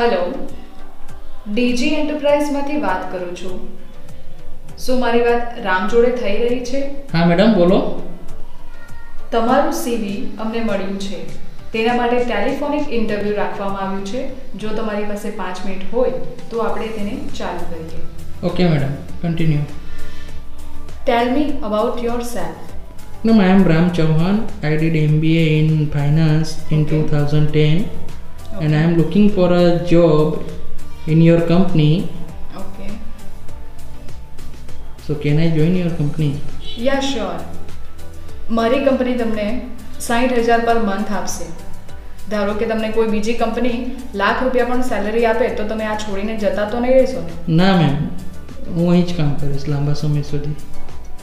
Hello. DG એન્ટરપ્રાઇઝમાંથી વાત કરું છું. શું મારી વાત રામ જોડે થઈ રહી છે? હા મેડમ બોલો. તમારું સીવી અમને મળ્યું છે. તેના માટે ટેલિફોનિક ઇન્ટરવ્યૂ રાખવામાં આવ્યું છે. જો તમારી પાસે પાંચ મિનિટ હોય તો આપણે તેને ચાલુ કરીએ. Okay madam. Continue tell me about yourself No, I am Ram Chauhan. I did MBA in finance in Okay. 2010 and I am looking for a job in your company. Okay So, can I join your company? Yeah, sure મારી company તમને સાઠ હજાર per month આપશે. ધારો કે તમને કોઈ બીજી કંપની લાખ રૂપિયા પણ સેલરી આપે તો તમે આ છોડીને જતા તો નહીં રહેશો ના? મેમ હું અહીં જ કામ કરીશ લાંબા સમય સુધી.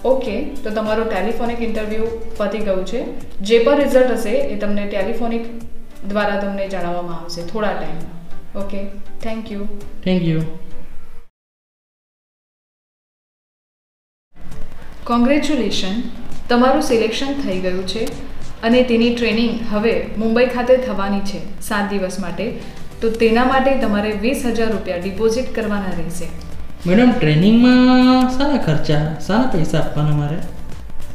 ઓકે તો તમારો ટેલિફોનિક ઇન્ટરવ્યૂ પતી ગયું છે. જે પણ રિઝલ્ટ હશે એ તમને ટેલિફોનિક દ્વારા તમને જણાવવામાં આવશે થોડા ટાઈમમાં. Okay thank you thank you congratulation તમારું સિલેક્શન થઈ ગયું છે અને તેની ટ્રેનિંગ હવે મુંબઈ ખાતે થવાની છે સાત દિવસ માટે. તો તેના માટે તમારે વીસ હજાર રૂપિયા ડિપોઝિટ કરવાના રહેશે. મેડમ ટ્રેનિંગમાં સારા ખર્ચા સારા પૈસા આપવાના મારે?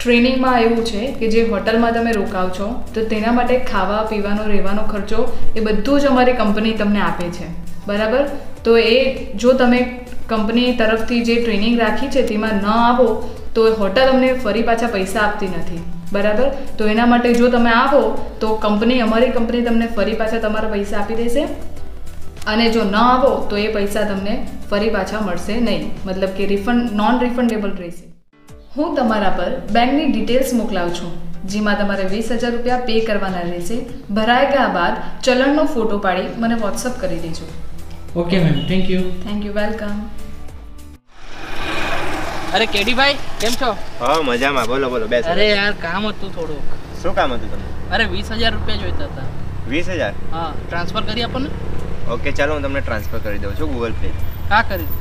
ટ્રેનિંગમાં એવું છે કે જે હોટલમાં તમે રોકાવ છો, તો તેના માટે ખાવા, પીવાનો, રહેવાનો ખર્ચો એ બધું જ અમારી કંપની તમને આપે છે. બરાબર? તો એ જો તમે કંપની તરફથી જે ટ્રેનિંગ રાખી છે તેમાં ન આવો, તો હોટલ અમને ફરી પાછા પૈસા આપતી નથી. બરાબર? તો એના માટે જો તમે આવો, તો કંપની, અમારી કંપની તમને ફરી પાછા તમારા પૈસા આપી દેશે. અને જો ન આવો, તો એ પૈસા તમને ફરી પાછા મળશે નહીં. મતલબ કે રિફંડ નોન રિફંડેબલ રહેશે. હું તમારા પર બેંકની ડિટેલ્સ મોકલાવું છું જેમાં તમારે વીસ હજાર રૂપિયા પે કરવાના રહેશે. ભરાઈ ગયા બાદ ચલણનો ફોટો પાડી મને વોટ્સઅપ કરી દેજો. Okay ma'am thank you thank you welcome અરે કેડીભાઈ કેમ છો? હા મજામાં. બોલો બોલો. બેસો અરે યાર કામ હતું થોડુંક. શું કામ હતું તમને અરે વીસ હજાર રૂપિયા જોઈતા હતા. વીસ હજાર? હા ટ્રાન્સફર કરી આપો ને. ઓકે ચાલો હું તમને ટ્રાન્સફર કરી દઉં છું ગૂગલ પે હા કરી દો.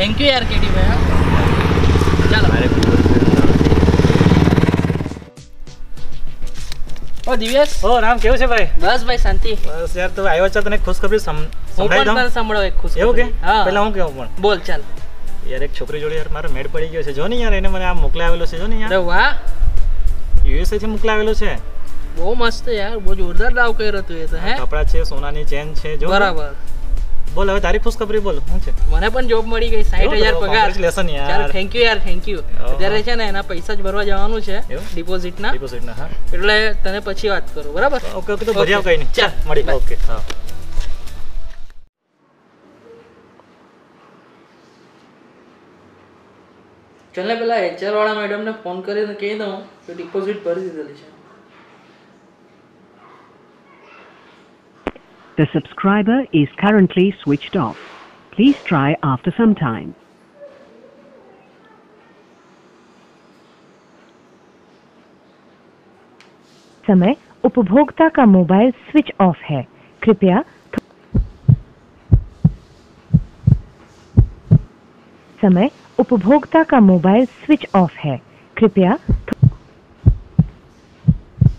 થેન્ક યુ યાર કેટી ભાઈ ચાલો ઓ દિવ્યેશ ઓ રામ કેવું છે ભાઈ બસ ભાઈ શાંતિ બસ યાર તો આવ્યો છે તને ખુશખબરી સંભળાઈ દઉં? તને સંભળાવું એક ખુશ એવું કે? હા. પહેલા હું કેવું પણ? બોલ ચાલ. યાર એક છોકરી જોડે યાર મારો મેડ પડી ગયો છે. જો ને યાર એને મને આમ મોકલાવેલો છે. જો ને યાર. વાહ. યુએસએ થી મોકલાવેલો છે. બહુ મસ્ત યાર બહુ જોરદાર દાવ કર્યો તું એ તો હે કપડા છે સોનાની ચેન છે જો. બરાબર. બોલ હવે તારી ખુશખબરી બોલ શું છે? મને પણ જોબ મળી ગઈ સાઠ હજાર એવું? પગાર. લેસન યાર. થેન્ક યુ યાર થેન્ક યુ અત્યારે છે ને એના પૈસા જ ભરવા જવાનું છે એવું? ડિપોઝિટ ના ડિપોઝિટ ના હા. એટલે તને પછી વાત કરું બરાબર? ઓકે ઓકે તો ભરી આવ કઈ નહીં. ચાલ, મળી. ઓકે હા. ચાલ ને પેલા એચઆર વાળા મેડમને ફોન કરીને કહી દઉં કે ડિપોઝિટ ભરી દીધેલી છે. The subscriber is currently switched off. Please try after some time. समय उपभोक्ता का मोबाइल स्विच ऑफ़ है कृपया समय उपभोक्ता का मोबाइल स्विच ऑफ़ है कृपया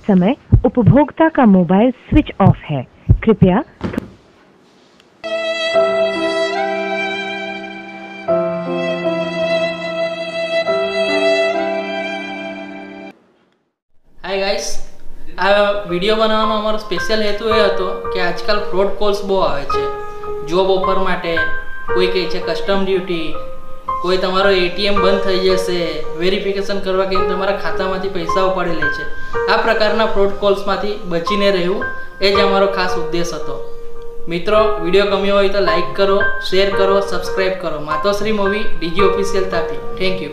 समय उपभोक्ता का मोबाइल स्विच ऑफ़ है कृपया હાય ગાઈસ આ વિડીયો બનાવવાનો અમારો સ્પેશિયલ હેતુ એ હતો કે આજકાલ ફ્રોડ કોલ્સ બહુ આવે છે જોબ ઓફર માટે કોઈ કહે છે કસ્ટમ ડ્યુટી કોઈ તમારો એટીએમ બંધ થઈ જશે વેરિફિકેશન કરવા કે તમારા ખાતામાંથી પૈસા ઉપાડી લે છે આ પ્રકારના ફ્રોડ કોલ્સમાંથી બચીને રહેવું એ જ અમારો ખાસ ઉદ્દેશ હતો. મિત્રો, વીડિયો ગમ્યો હોય તો લાઇક કરો શેર કરો સબસ્ક્રાઈબ કરો. Matoshri movie DG official Tapi. Thank you